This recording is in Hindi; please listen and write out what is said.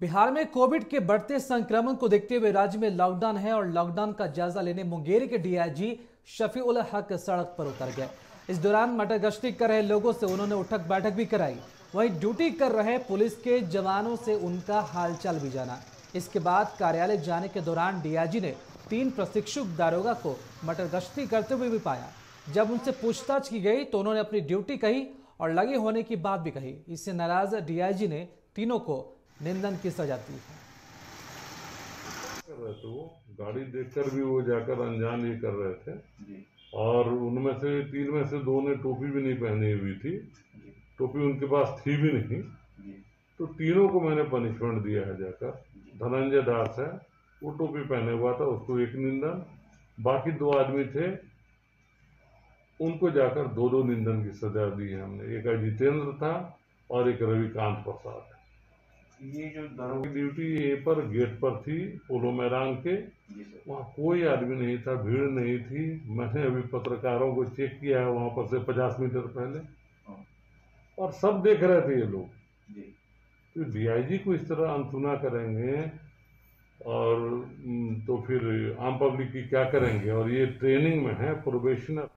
बिहार में कोविड के बढ़ते संक्रमण को देखते हुए राज्य में लॉकडाउन है और लॉकडाउन का जायजा लेने मुंगेर के डीआईजी शफीउल हक सड़क पर उतर गए। इस दौरान मटर गश्ती कर रहे लोगों से उन्होंने उठक बैठक भी कराई। वहीं ड्यूटी कर रहे पुलिस के जवानों से उनका हालचाल भी जाना। इसके बाद कार्यालय जाने के दौरान डीआईजी ने तीन प्रशिक्षु दारोगा को मटर गश्ती करते हुए भी पाया। जब उनसे पूछताछ की गई तो उन्होंने अपनी ड्यूटी कही और लगे होने की बात भी कही। इससे नाराज़ डीआईजी ने तीनों को निंदन की सजा दी है। कर रहे थे वो। गाड़ी देखकर भी वो जाकर अनजान ही कर रहे थे। और उनमें से तीन में से दो ने टोपी भी नहीं पहनी हुई थी। टोपी उनके पास थी भी नहीं। तो तीनों को मैंने पनिशमेंट दिया है जाकर। धनंजय दास है वो टोपी पहने हुआ था उसको एक निंदन। बाकी दो आदमी थे उनको जाकर दो दो निंदन की सजा दी है हमने। एक अजितेंद्र था और एक रविकांत प्रसाद। ये जो दरों की ड्यूटी ये पर गेट पर थी पोलो मैदान के। वहाँ कोई आदमी नहीं था भीड़ नहीं थी। मैंने अभी पत्रकारों को चेक किया है वहाँ पर से पचास मीटर पहले। हाँ, और सब देख रहे थे ये लोग। तो डीआईजी को इस तरह अनसुना करेंगे और तो फिर आम पब्लिक की क्या करेंगे? और ये ट्रेनिंग में है प्रोबेशनर।